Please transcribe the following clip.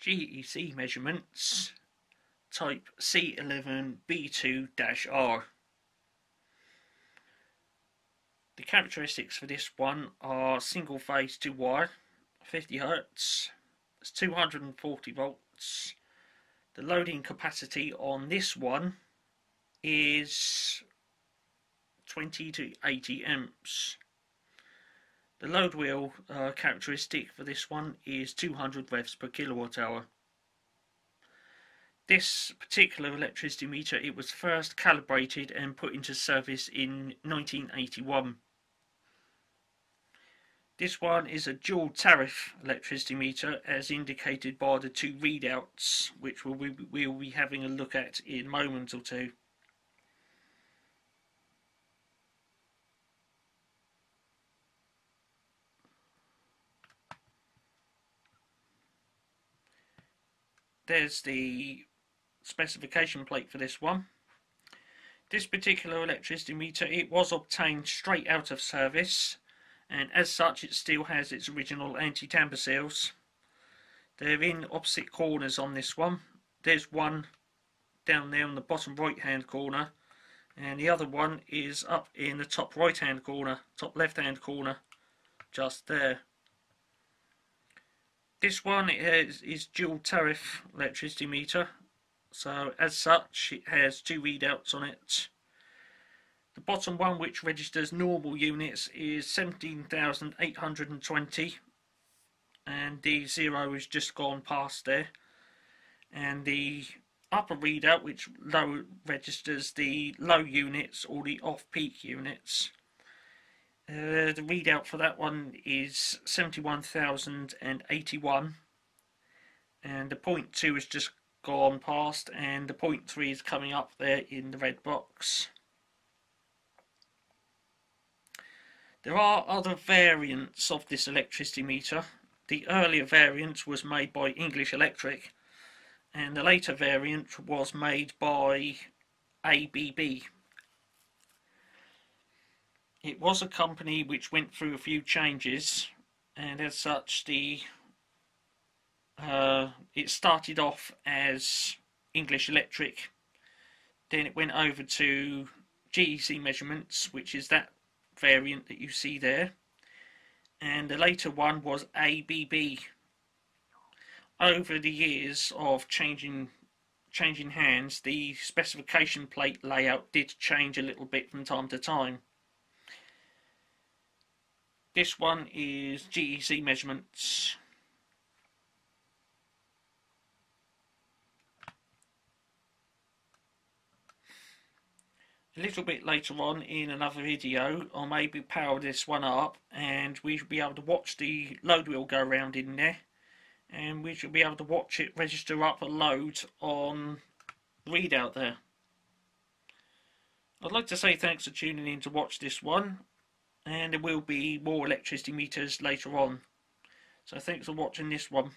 GEC measurements type C11B2-R. The characteristics for this one are single phase 2 wire, 50 Hz, it's 240 volts. The loading capacity on this one is 20 to 80 amps. The load wheel uh, characteristic for this one is 200 revs per kilowatt hour. This particular electricity meter, it was first calibrated and put into service in 1981. This one is a dual tariff electricity meter as indicated by the two readouts which we'll, be having a look at in a moment or two. There's the specification plate for this one. This particular electricity meter, it was obtained straight out of service and as such it still has its original anti-tamper seals. They're in opposite corners on this one. There's one down there on the bottom right hand corner and the other one is up in the top right hand corner, top left hand corner, just there. This one is, is dual tariff electricity meter, so as such it has two readouts on it. The bottom one which registers normal units is 17,820 and the zero has just gone past there. And the upper readout which low registers the low units or the off-peak units uh, the readout for that one is 71,081 and the point 2 has just gone past and the point 3 is coming up there in the red box. There are other variants of this electricity meter. The earlier variant was made by English Electric and the later variant was made by ABB it was a company which went through a few changes, and as such, the uh, it started off as English Electric, then it went over to GEC measurements, which is that variant that you see there, and the later one was ABB. Over the years of changing changing hands, the specification plate layout did change a little bit from time to time. This one is GEC measurements. A little bit later on in another video I'll maybe power this one up and we should be able to watch the load wheel go around in there and we should be able to watch it register up a load on readout there. I'd like to say thanks for tuning in to watch this one and there will be more electricity meters later on. So thanks for watching this one.